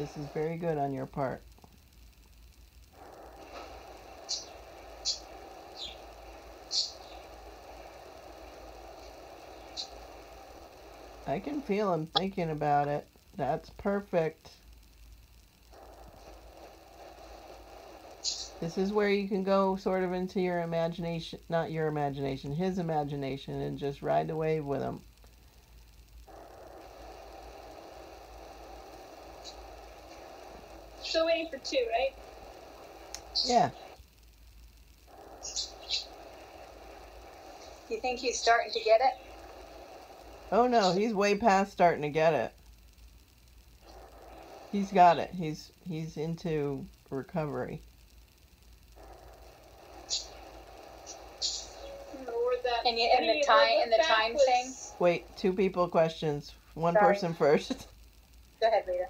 This is very good on your part. I can feel him thinking about it. That's perfect. This is where you can go sort of into your imagination, not your imagination, his imagination, and just ride the wave with him. Still waiting for two, right? Yeah. You think he's starting to get it? Oh no, he's way past starting to get it. He's got it. He's he's into recovery. And, you, and the time and the time was- thing. Wait, two people questions. One Sorry. person first. Go ahead, Rita.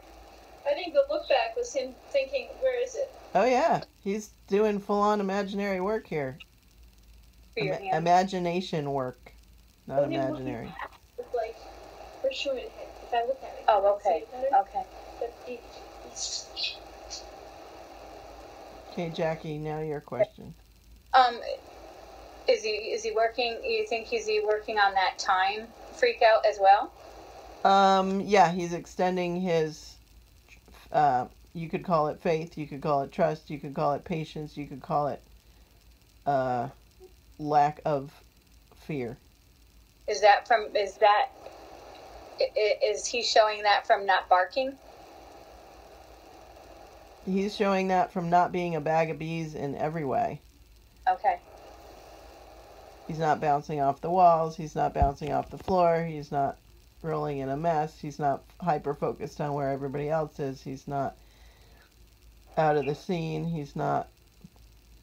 I think the look back was him thinking, "Where is it?" Oh yeah, he's doing full on imaginary work here. For your Ima- imagination work, not When imaginary. back like, "Where's showing it?" If I look at it. Oh, can okay. it? Okay. Okay, Jackie, now your question. Um, is he is he working? You think he's he working on that time freak out as well? Um, yeah, he's extending his. Uh, you could call it faith. You could call it trust. You could call it patience. You could call it. Uh, lack of fear. Is that from? Is that? Is he showing that from not barking? He's showing that from not being a bag of bees in every way. Okay. He's not bouncing off the walls. He's not bouncing off the floor. He's not rolling in a mess. He's not hyper focused on where everybody else is. He's not out of the scene. He's not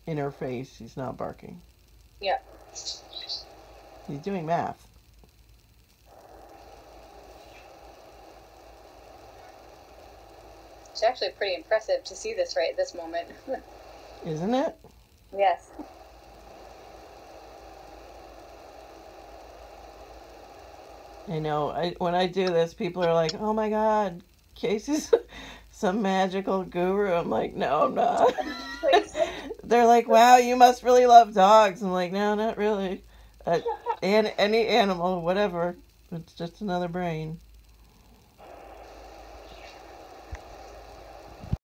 in her face. He's not barking. Yeah. He's doing math. It's actually pretty impressive to see this right at this moment. Isn't it? yes. I know. I when I do this, people are like, "Oh my God, Casey's some magical guru." I'm like, "No, I'm not." They're like, "Wow, you must really love dogs." I'm like, "No, not really." Uh, and any animal, whatever. It's just another brain.